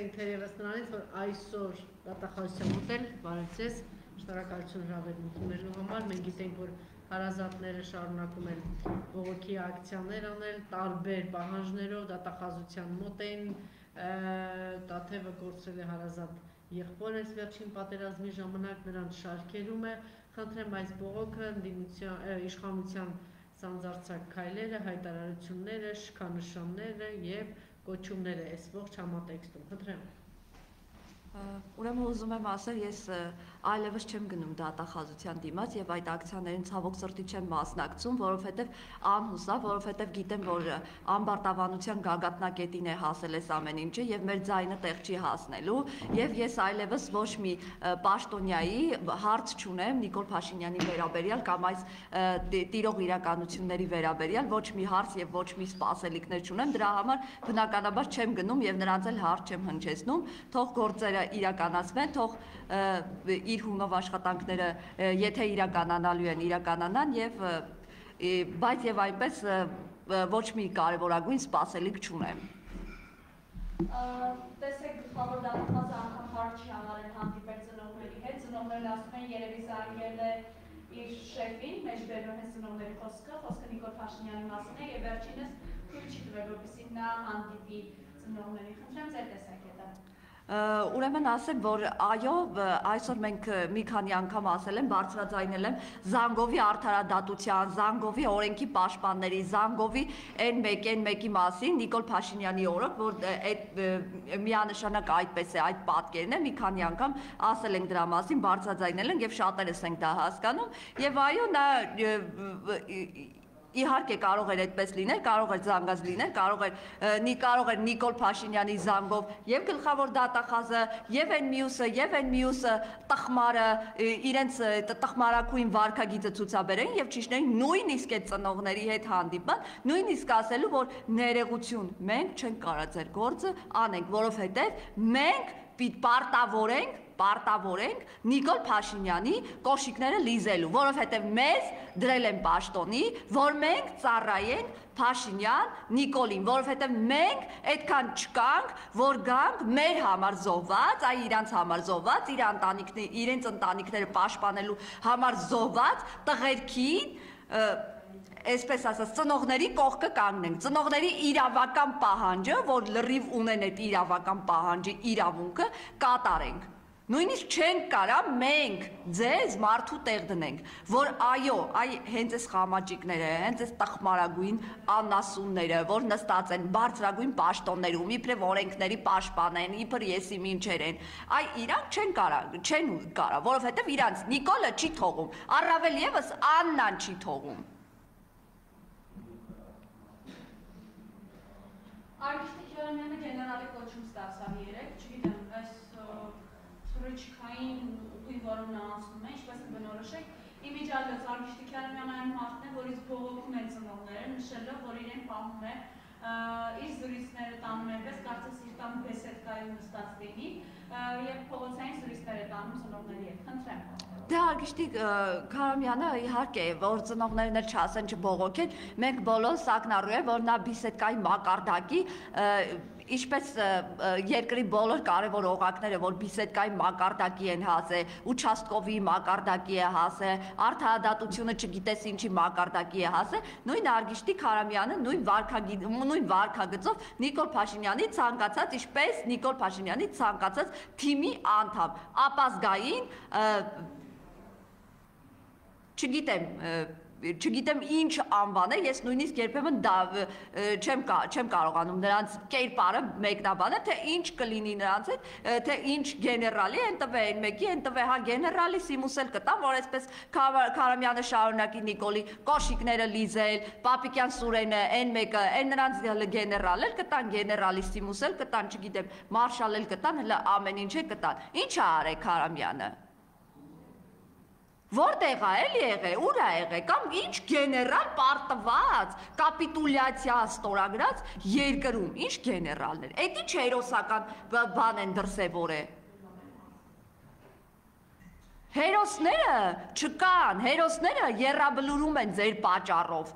սկսենք թերևս նրանից, որ այսօր դատախազության մոտել, բարև ձեզ, շնորհակալություն հրավերություններու համար։ Մենք գիտենք, որ հարազատները շարունակում են բողոքի ակցիաներ անել տարբեր պահանջներով, դատախազության մոտ են, Տաթևը կորցրել է հարազատ եղբորս վերջին պատերազմի ժամանակ նրանց շարքերում է, խնդրեմ այս բողոքը իշխանության սանձարցակ քայլերը, հայտարարությունները, շքանշանները եւ կոչումները այս ողջ համատեքստում։ Խնդրեմ։ Ուրեմն ուզում եմ ասել, ես այլևս չեմ գնում դատախազության դիմաց եւ այդ ակցիաներին ցավոք սրտի չեմ մասնակցում, որովհետեւ անհուսա, որովհետեւ գիտեմ, որ անբարտավանության գագաթնակետին է հասել այս ամեն ինչը եւ մեր ձայնը տեղ չի հասնելու եւ ես այլևս ոչ մի պաշտոնյայի հարց չունեմ Նիկոլ Փաշինյանի վերաբերյալ կամ այս տիրող իրականությունների վերաբերյալ ոչ մի հարց եւ ոչ մի սպասելիքներ չունեմ, դրա համար բնականաբար չեմ գնում եւ նրանց էլ հարց չեմ հնչեցնում, թող գործերը իրականացվեն, թող իր հումով աշխատանքները եթե իրականանալու են, իրականանան եւ բայց եւ այնպես ոչ մի կարևորագույն սպասելիք չունեմ տեսեք գլխավոր դատախազը անգամ հարց չի համարել հանդիպել ծնողների հետ, ծնողներն ասում են երևի զանգել է իր շեֆին, մեջ բերում է ծնողների խոսքը, խոսքը Նիկոլ Փաշինյանի մասին է եւ վերջինս թույլ չի տվել, որպեսզի նա հանդիպի ծնողների։ Խնդրեմ ձեր տեսակետը ուրեմն ասեմ, որ այո, այսօր մենք մի քանի անգամ ասել եմ, բարձրաձայնել եմ Զանգովի արդարադատության, Զանգովի օրենքի պաշտպանների, Զանգովի N1, N1-ի մասին Նիկոլ Փաշինյանի օրոք, որ այդ միանշանակ այդպես է, այդ պատկերն է, մի քանի անգամ ասել ենք դրա մասին, բարձրաձայնել ենք եւ շատերս ենք դա հասկանում եւ այո, նա Իհարկե կարող էր այդպես լինել, կարող էր զանգած լինել, կարող էր նի կարող էր Նիկոլ Փաշինյանի զանգով եւ գլխավոր դատախազը եւ այն մյուսը եւ այն մյուսը տխմարը իրենց տխմարակույն վարկագիծը ցուցաբերեն եւ ճիշտեն նույնիսկ այդ ծնողների հետ հանդիպան, նույնիսկ ասելու որ ներեգություն մենք չենք կարա ձեր գործը անենք, որովհետեւ մենք պիտ պարտավորենք պարտավորենք Նիկոլ Փաշինյանի կոշիկները լիզելու, որովհետև մեզ դրել են պաշտոնի, որ մենք ծառայենք Փաշինյան Նիկոլին, որովհետև մենք այդքան չկանք, որ գանք մեր համար զոհված, այ իրանց համար զոհված, իր ընտանիքները, իրենց ընտանիքները պաշտպանելու համար զոհված տղերքին այսպես ասած, ծնողների կողքը կանգնենք։ Ծնողների իրավական պահանջը, որ լրիվ ունեն այդ իրավական պահանջի իրավունքը, կատարենք։ Նույնիսկ չենք կարա մենք ձեզ մարդու տեղ դնենք, որ այո, այ հենց այս խամաճիկները, հենց այս տխմարագույն անասունները, որ նստած են բարձրագույն պաշտոններում, իբրև օրենքների պաշտպան են, իբր եսի մինչեր են, այ իրանք չեն կարա, չեն կարա, որովհետև իրանց Նիկոլը չի թողում, առավել եւս Աննան չի թողում։ Արգիշտի Քյարամյանը գեներալի կոչում ստացավ երեք, չգիտեմ, այս թուրիչքային ուղին, որում նա անցնում է, ինչպես կբնորոշեք, իմիջիալոց Արգիշտի Քյարամյանը այն մարդն է, որից բողոքում են ծնողները, նշելով, որ իրեն պահում է իր զրույցները տանում այնպես, կարծես իր տան բեսեդկայում նստած լինի եւ փողոցային զրույցներ է տանում ծնողների հետ։ Խնդրեմ։ Դե արգիշտի Քարամյանը իհարկե որ ծնողներն էլ չասեն չբողոքեն, մենք բոլորս ակնառու է որ նա բիսեդկայի մակարդակի ինչպես երկրի բոլոր կարևոր օղակները, որ բիսեդկայի մակարդակի են հասել, ուչաստկովի մակարդակի է հասել, արդարադատությունը չգիտես ինչի մակարդակի է հասել, նույն Արգիշտի Խարամյանը նույն վարկագի նույն վարկագծով Նիկոլ Փաշինյանի ցանկացած, ինչպես Նիկոլ Փաշինյանի ցանկացած թիմի անդամ, ապազգային չգիտեմ չգիտեմ ինչ անվան է, ես նույնիսկ երբեմն դա չեմ չեմ կարողանում նրանց կերպարը մեկնաբանել, թե ինչ կլինի նրանց հետ, թե ինչ գեներալի են տվել այն մեկի, են տվել հա գեներալի Սիմուսել կտամ, որ այսպես Քարամյանը շարունակի Նիկոլի կոշիկները լիզել, Պապիկյան Սուրենը, այն մեկը, այն նրանց գեներալ էլ կտան, գեներալի Սիմուսել կտան, չգիտեմ, մարշալ էլ կտան, հələ ամեն ինչ է կտան։ Ինչ է արել Քարամյանը։ Որտեղ է էլի եղե, ուր է եղե, կամ ինչ գեներալ պարտված, կապիտուլյացիա ստորագրած երկրում, ինչ գեներալներ։ Այդ ինչ հերոսական բան են դրսևորե։ Հերոսները չկան, հերոսները երրաբլուրում են ձեր պատճառով։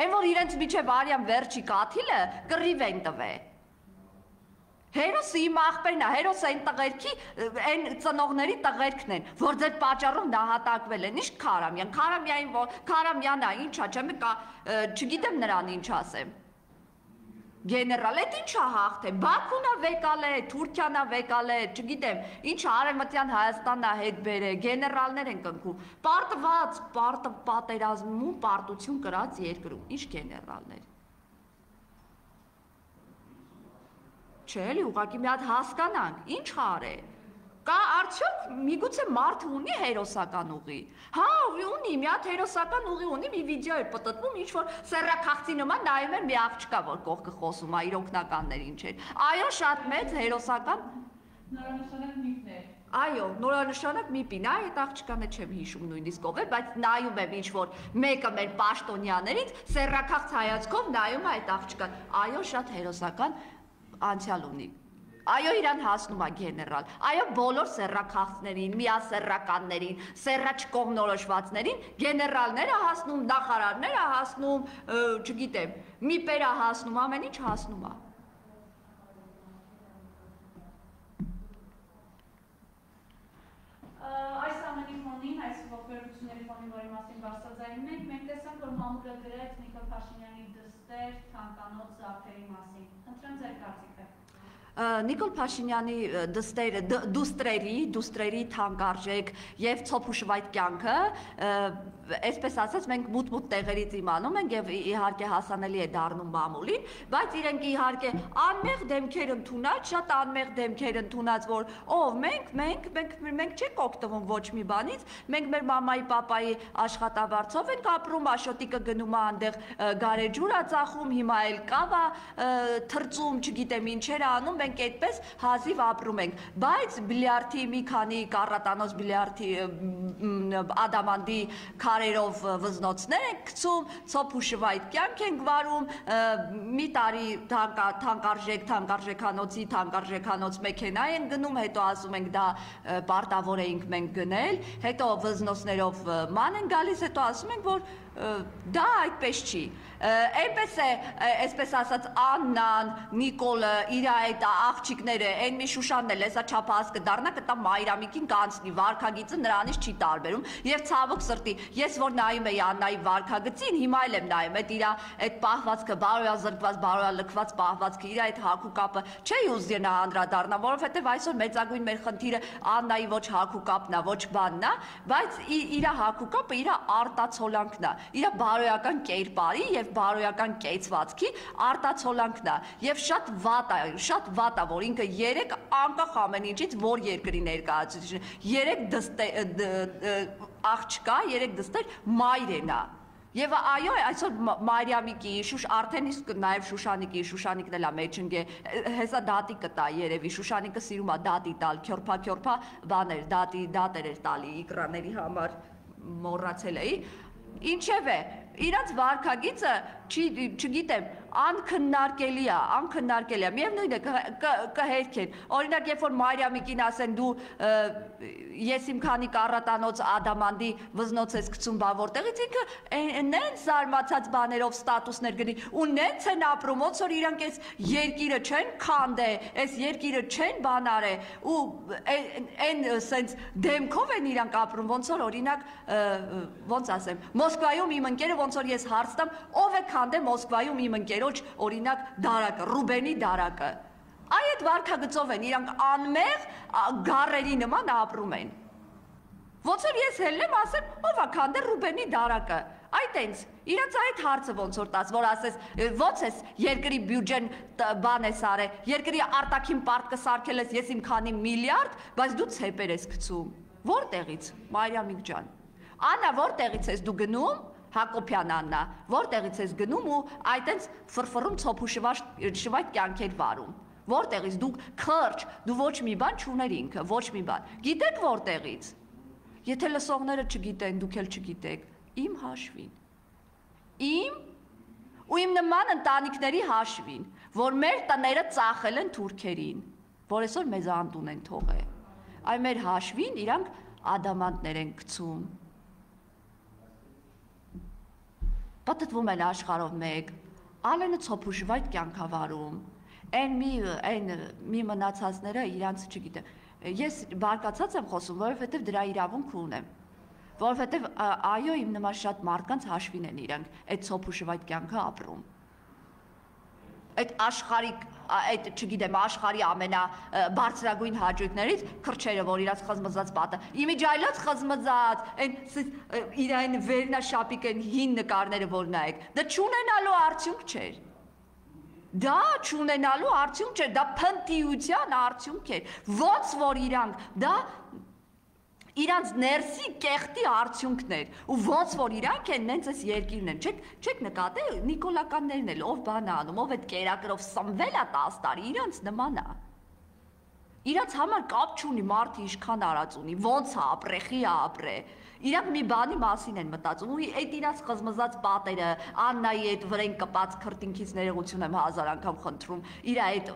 Այն որ իրենց միջև արյան վերջի կաթիլը կռիվ են տվել։ Հերոսը իմ աղբերն է, հերոսը այն տղերքի, այն ծնողների տղերքն են, որ ձեր պատճառով նահատակվել են։ Ինչ Քարամյան, Քարամյանին որ Քարամյանա, ինչա, չեմ կա, չգիտեմ նրան ինչ ասեմ։ Գեներալ, այդ ինչա հաղթե։ Բաքունա վեկալ է, Թուրքիանա վեկալ է, չգիտեմ, ինչա Արևմտյան Հայաստանն է հետ բերե, գեներալներ են կնքում։ Պարտված, պարտը պատերազմում, պարտություն կրած երկրում։ Ինչ գեներալներ։ Չէ, էլի ուղղակի մի հատ հասկանանք, ինչ արե։ Կա արդյոք միգուցե մարդը ունի հերոսական ուղի։ Հա, ունի, մի հատ հերոսական ուղի ունի, մի վիդեո է պատտվում, ինչ որ սերրակախցի նման նայում էր մի աղջկա, որ կողքը խոսում է իր օկնականներին չէ։ Այո, շատ մեծ հերոսական նորանշանակ միֆներ։ Այո, նորանշանակ միպին, այ այդ աղջկանը չեմ հիշում նույնիսկ ով է, բայց նայում եմ ինչ որ մեկը մեր պաշտոնյաներից սերրակախց հայացքով նայում է այդ աղջկան։ Այո, շատ հերոսական անցյալ ունի։ Այո, իրան հասնում է գեներալ։ Այո, բոլոր սերրակախցներին, միասերրականներին, սերրաչ կողնորոշվածներին գեներալները հասնում, նախարարները հասնում, չգիտեմ, միպերը հասնում, ամեն ինչ հասնում է։ Այս ամենի ֆոնին, այս ողբերգությունների ֆոնին, որի մասին բարձրաձայնում ենք, մենք տեսանք, որ Մամուկը գրեց Նիկոլ Փաշինյանի դստեր թանկանոց զարդերի մասին։ Խնդրեմ ձեր կարծիքը։ Նիկոլ Փաշինյանի դստերը դուստրերի, դուստրերի թանկարժեք եւ ցոփուշվայտ կյանքը, այսպես ասած մենք մութ-մութ տեղերից իմանում ենք եւ իհարկե հասանելի է դառնում մամուլին, բայց իրենք իհարկե անմեղ դեմքեր ընդունած, շատ անմեղ դեմքեր ընդունած, որ ով մենք, մենք, մենք մենք չենք օգտվում ոչ մի բանից, մենք մեր մամայի, papayi աշխատավարձով ենք ապրում, աշոտիկը գնում է այնտեղ գարեջուր է ծախում, հիմա էլ կավա թրծում, չգիտեմ ինչեր անում, մենք այդպես հազիվ ապրում ենք, բայց բիլիարդի մի քանի կառատանոց բիլիարդի ադամանդի քարերով վզնոցներ ենք գցում, ցոփուշվայտ կյանք ենք վարում, մի տարի թանկարժեք թանկարժեքանոցի թանկարժեքանոց մեքենա են գնում, հետո ասում ենք դա պարտավոր էինք մենք գնել, հետո վզնոցներով ման են գալիս, հետո ասում ենք որ դա այդպես չի այնպես է այսպես ասած Աննան, Նիկոլը, իր այդ աղջիկները, այն մի Շուշանն էլ հեսա չափահաս կդառնա, կտա Մայրամիկին կանցնի, վարքագիծը նրանից չի տարբերում։ Եվ ցավոք սրտի, ես որ նայում եի Աննայի վարքագծին, հիմա էլ եմ նայում, այդ իր այդ պահվածքը, բարոյա զրկված, բարոյա լքված պահվածքը, իր այդ հակու կապը չի ուզի նա անդրադառնա, որովհետև այսօր մեծագույն մեր խնդիրը Աննայի ոչ հակու կապն է, ոչ բանն է, բայց իր հակու կապը իր արտացոլանքն է, իր բարոյական կերպարի եւ բարոյական կեցվածքի արտացոլանքն է եւ շատ վատ է, շատ վատ է, որ ինքը 3 անկախ ամեն ինչից որ երկրի ներկայացուցիչ 3 դստե աղջկա, 3 դստեր մայրենա Եվ այո, այսօր Մարիամիկի, Շուշ արդեն իսկ նաև Շուշանիկի, Շուշանիկն էլ է մեջնգե, հեսա դատի կտա երևի, Շուշանիկը սիրում է դատի տալ, քյորփա քյորփա բաներ, դատի դատեր էր տալի իկրաների համար մոռացել էի։ Ինչևէ, իրանց վարկագիծը չի չգիտեմ, անքննարկելի է, անքննարկելի է։ Միևնույն է կհերքեն։ Օրինակ, երբ որ Մարիամիկին ասեն դու ես իմ քանի կառատանոց ադամանդի վզնոց ես գցում բա որտեղից ինքը նենց զարմացած բաներով ստատուսներ գնի ու նենց են ապրում, ոնց որ իրանք այս երկիրը չեն քանդե, այս երկիրը չեն բանարե ու այն սենց դեմքով են իրանք ապրում, ոնց որ օրինակ ոնց ասեմ, Մոսկվայում իմ ընկերը ոնց որ ես հարց տամ, ով է քանդե Մոսկվայում իմ ընկերոջ օրինակ դարակը, Ռուբենի դարակը։ Այ այդ վարկագծով են իրանք անմեղ գառերի նման ապրում են։ Ոնց որ ես ելնեմ ասեմ, ով է քանդել Ռուբենի դարակը։ Այ տենց, իրանց այդ հարցը ոնց որ տաց, որ ասես, ոնց ես երկրի բյուջեն բան ես արել, երկրի արտաքին պարտքը սարքել ես ես իմ քանի միլիարդ, բայց դու ցեպեր ես գցում։ Որտեղից, Մարիամիկ ջան։ Անա, որտեղից ես դու գնում։ Հակոբյան Աննա, որտեղից ես գնում ու այտենց ֆրֆռում ցոփուշվաշ շվայտ կյանքեր վարում։ Որտեղից դուք քրջ, դու ոչ մի բան չուներ ինքը, ոչ մի բան։ Գիտեք որտեղից։ Եթե լսողները չգիտեն, դուք էլ չգիտեք, իմ հաշվին։ Իմ ու իմ նման ընտանիքների հաշվին, որ մեր տները ծախել են թուրքերին, որ այսօր մեզ անտուն են թողել։ Այ մեր հաշվին իրանք ադամանդներ են գցում։ Պատտվում են աշխարհով մեկ։ Ալենը ցոփուշվայտ կյանքավարում Այն մի այն մի մնացածները իրանց չգիտեմ։ Ես բարկացած եմ խոսում, որովհետև դրա իրավունք ունեմ որովհետև այո իմ նման շատ մարդկանց հաշվին են իրանք այդ ցոփ ու շվայտ կյանքը ապրում այդ աշխարհի այդ չգիտեմ աշխարհի ամենա բարձրագույն հաճույքներից քրչերը որ իրաց խզմզած պատը իմիջայլած խզմզած այն իրային վերնաշապիկ են հին նկարները որ նայեք դա չունենալու արդյունք չէր Դա չունենալու արդյունք չէր, դա փնտիության արդյունք էր։ Ոնց որ իրանք դա իրանց ներսի կեղտի արդյունքներ ու ոնց որ իրանք են նենց այս երկիրն են չեք չեք նկատել նիկոլականներն էլ ով բան անում ով այդ կերակրով սնվել է 10 տարի իրանց նման է իրանց համար կապ չունի մարդը ինչքան արած ունի ոնց է ապրեխի է ապրե Իրանք մի բանի մասին են մտածում ու այդ իրանց խզմզած պատերը, Աննայի այդ վրեն կպած քրտինքից ներողություն եմ հազար անգամ խնդրում։ Իր այդ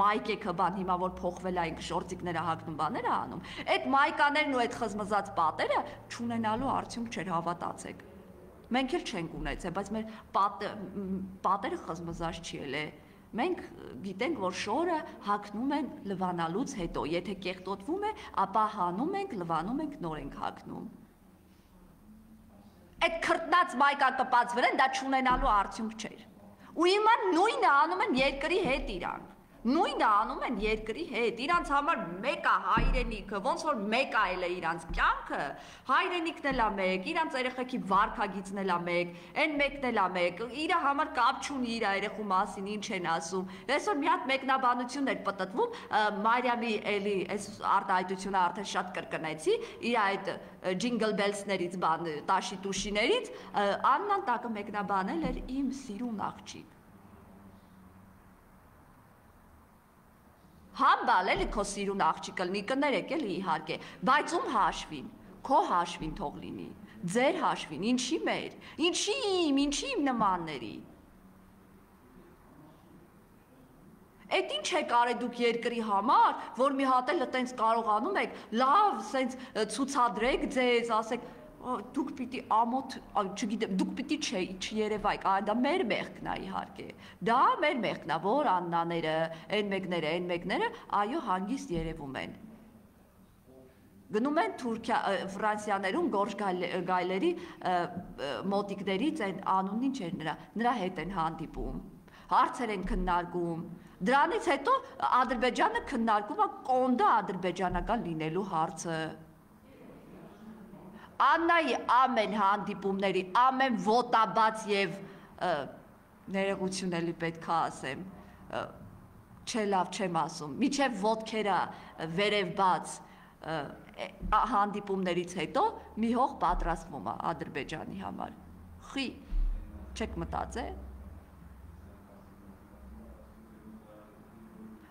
մայկեքը բան հիմա որ փոխվել է ինք շորտիկները հագնում բաները անում։ Այդ մայկաներն ու այդ խզմզած պատերը չունենալու արդյունք չէր հավատացեք։ Մենք էլ չենք ունեցել, բայց մեր պատ, պատերը խզմզած չի ելե։ Մենք գիտենք, որ շորը հագնում են լվանալուց հետո, եթե կեղտոտվում է, ապա հանում ենք, լվանում ենք, նոր ենք հագնում այդ քրտնած մայկակպած վրան դա չունենալու արդյունք չէր։ Ու հիմա նույնը անում են երկրի հետ իրանք։ Նույնը անում են երկրի հետ։ Իրանց համար մեկ է հայրենիքը, ոնց որ մեկ էլ է իրանց կյանքը։ Հայրենիքն էլ է մեկ, իրանց երեխեքի վարքագիծն էլ է մեկ, այն մեկն էլ է մեկ։ Իր համար կապ չունի իր երեխու մասին ինչ են ասում։ Այսօր մի հատ մեկնաբանություն էր պատտվում Մարիամի էլի այս արտահայտությունը արդեն շատ կրկնեցի, իր այդ ջինգլ բելսներից բան տաշի տուշիներից Աննան տակը մեկնաբանել էր իմ սիրուն աղջիկ Համբալ էլի քո սիրուն աղջիկը լինի, կներեք էլի իհարկե, բայց ում հաշվին, քո հաշվին թող լինի, ձեր հաշվին, ինչի մեր, ինչի իմ, ինչի իմ նմանների։ Այդ ինչ եք արել դուք երկրի համար, որ մի հատ էլ այտենց կարողանում եք լավ սենց ցուցադրեք ձեզ, ասեք, դուք պիտի ամոթ, չգիտեմ, դուք պիտի չէ, չերևայք, այ դա մեր մեղքն է իհարկե։ Դա մեր մեղքն է, որ աննաները, այն մեկները, այն մեկները, այո, հանգիստ երևում են։ Գնում են Թուրքիա, Ֆրանսիաներում Գորժ գայլերի մոտիկներից այն անունն ինչ էր նրա, նրա հետ են հանդիպում։ Հարցեր են քննարկում, Դրանից հետո Ադրբեջանը քննարկում է կոնդա ադրբեջանական լինելու հարցը։ Աննայի ամեն հանդիպումների, ամեն ոտաբաց եւ ներողություն էլի պետքա ասեմ, չէ լավ չեմ ասում, միջև ոտքերը վերև բաց հանդիպումներից հետո մի հող պատրաստվում է Ադրբեջանի համար։ Խի չեք մտածել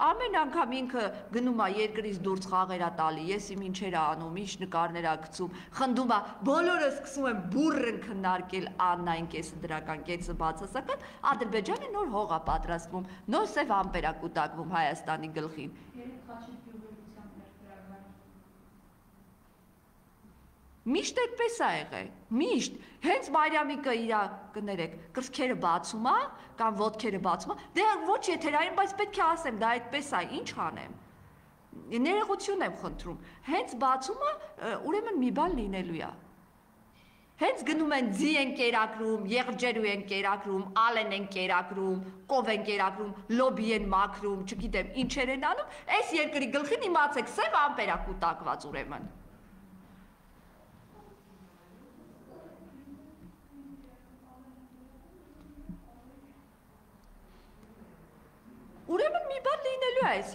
Ամեն անգամ ինքը գնում է երկրից դուրս խաղերա տալի, ես իմ ինչեր անում, ինչ նկարներ ա գցում, խնդում է, բոլորը սկսում են բուրըն քննարկել Աննային կեսը դրական կեսը բացասական, Ադրբեջանը նոր հող է պատրաստվում, նոր սև ամպեր ա կուտակվում Հայաստանի գլխին։ Երեք խաչի Միշտ այդպես է եղել։ Միշտ։ Հենց Մարիամիկը իր կներեք, կրծքերը բացում է կամ ոտքերը բացում է։ Դե ոչ եթերային, բայց պետք է ասեմ, դա այդպես է, ինչ անեմ։ Ներողություն եմ խնդրում։ Հենց բացում է, ուրեմն մի բան լինելու է։ Հենց գնում են ձի են կերակրում, եղջերու են կերակրում, ալեն են կերակրում, կով են կերակրում, լոբի են մաքրում, չգիտեմ ինչեր են անում, այս երկրի գլխին իմացեք, սև ամպերակ ուտակված ուրեմն։ Ուրեմն մի բան լինելու է այս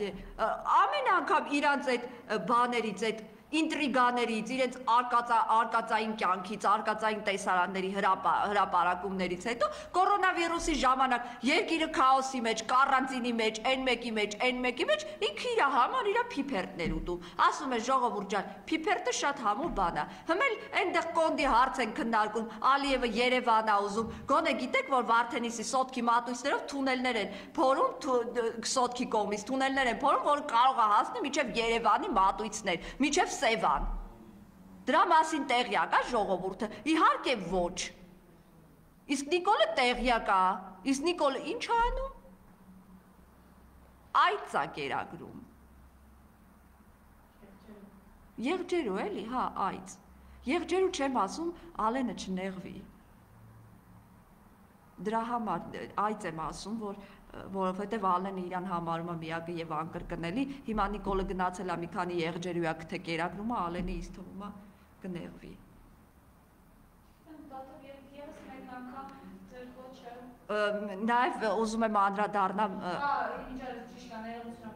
ամեն անգամ իրանց այդ բաներից այդ ինտրիգաներից, իրենց արկածա արկածային կյանքից, արկածային տեսարանների հրապարակումներից հետո կորոնավիրուսի ժամանակ երկիրը քաոսի մեջ, կարանտինի մեջ, այն մեկի մեջ, այն մեկի մեջ ինքը իր համար իր փիփերտներ ուտում։ Ասում է ժողովուրդ ջան, փիփերտը շատ համուր բան է։ Հմել այնտեղ կոնդի հարց են քննարկում, Ալիևը Երևան է ուզում։ Գոնե գիտեք, որ Վարդենիսի սոտքի մատույցներով թունելներ են փորում սոտքի կողմից թունելներ են փորում, որ կարող է հասնել միջև Երևանի մատույցներ, միջև Սևան։ Դրա մասին տեղյակ է ժողովուրդը։ Իհարկե ոչ։ Իսկ Նիկոլը տեղյակ է։ Իսկ Նիկոլը ի՞նչ է անում։ այդ ծակերագրում։ Եղջերու էլի, հա, այդ։ Եղջերու չեմ ասում, Ալենը չնեղվի։ Դրա համար այդ եմ ասում, որ որովհետև Ալենը իրան համարում է միակը եւ անկրկնելի։ Հիմա Նիկոլը գնացել է մի քանի եղջերույա թե կերակրում է, Ալենը ինձ թվում է կոչը Նաև ուզում եմ անդրադառնամ ինչա ճիշտ է ներողություն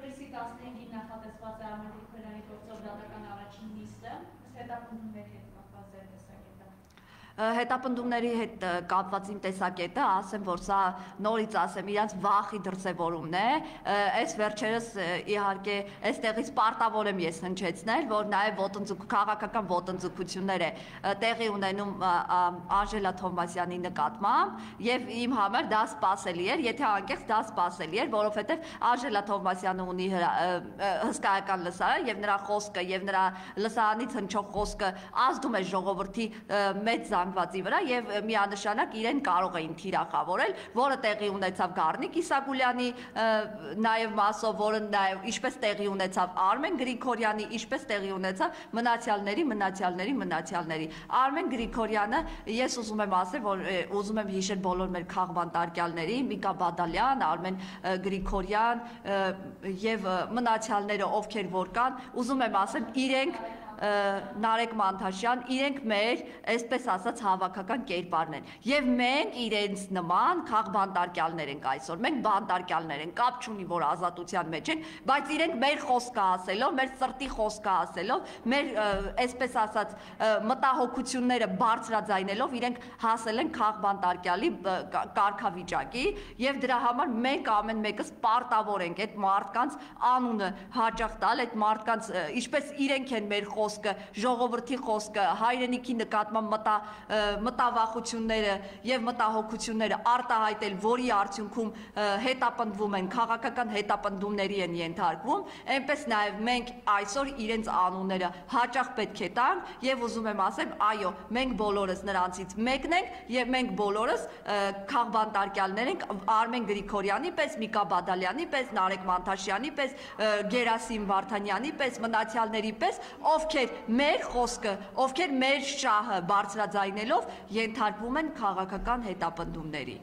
հորիսի 15-ին նախատեսված է Արմեն Գրիգորյանի գործով դատական առաջին նիստը, ըստ հետապնդումների հետ կապված ձեր տեսակետը հետապնդումների հետ կապված իմ տեսակետը ասեմ, որ սա նորից ասեմ, իրանց վախի դրսևորումն է։ Այս վերջերս իհարկե այստեղից պարտավոր եմ ես հնչեցնել, որ նաև ոտնձգ քաղաքական ոտնձգություններ է տեղի ունենում Անժելա Թոմասյանի նկատմամբ եւ իմ համար դա սпасելի էր, եթե անկեղծ դա սпасելի էր, որովհետեւ Անժելա Թոմասյանը ունի հսկայական լսարան եւ նրա խոսքը եւ նրա լսարանից հնչող խոսքը ազդում է ժողովրդի մեծ զանգ զանգվածի վրա եւ միանշանակ իրեն կարող էին թիրախավորել, որը տեղի ունեցավ Գառնիկ Իսագուլյանի նաեւ մասով, որը նաեւ ինչպես տեղի ունեցավ Արմեն Գրիգորյանի, ինչպես տեղի ունեցավ մնացյալների, մնացյալների, մնացյալների։ Արմեն Գրիգորյանը ես ուզում եմ ասել, որ ուզում եմ հիշել բոլոր մեր քաղբան տարկյալների, Միկա Բադալյան, Արմեն Գրիգորյան եւ մնացյալները ովքեր որ կան, ուզում եմ ասել, իրենք Նարեկ Մանթաշյան, իրենք մեր, այսպես ասած, հավաքական կերպարն են։ Եվ մենք իրենց նման քաղբանտարկյալներ ենք այսօր։ Մենք բանտարկյալներ ենք, կապ չունի, որ ազատության մեջ են, բայց իրենք մեր խոսքը ասելով, մեր սրտի խոսքը ասելով, մեր այսպես ասած մտահոգությունները բարձրաձայնելով իրենք հասել են քաղբանտարկյալի ը, կա- կարգավիճակի եւ դրա համար մենք ամեն մեկս պարտավոր ենք այդ մարդկանց անունը հաճախ տալ, այդ մարդկանց ինչպես իրենք են մեր խոսքը, ժողովրդի խոսքը, հայրենիքի նկատմամբ մտա մտավախությունները եւ մտահոգությունները արտահայտել, որի արդյունքում հետապնդվում են, քաղաքական հետապնդումների են ենթարկվում, այնպես նաեւ մենք այսօր իրենց անունները հաճախ պետք է տանք եւ ուզում եմ ասեմ, այո, մենք բոլորս նրանցից մեկն ենք եւ մենք բոլորս ը, քաղբանտարկյալներ ենք Արմեն Գրիգորյանի պես, Միկա Բադալյանի պես, Նարեկ Մանթաշյանի պես, Գերասիմ Վարդանյանի պես, մնացյալների պես, ովքեր մեր խոսքը, ովքեր մեր շահը բարձրաձայնելով ենթարկվում են քաղաքական հետապնդումների։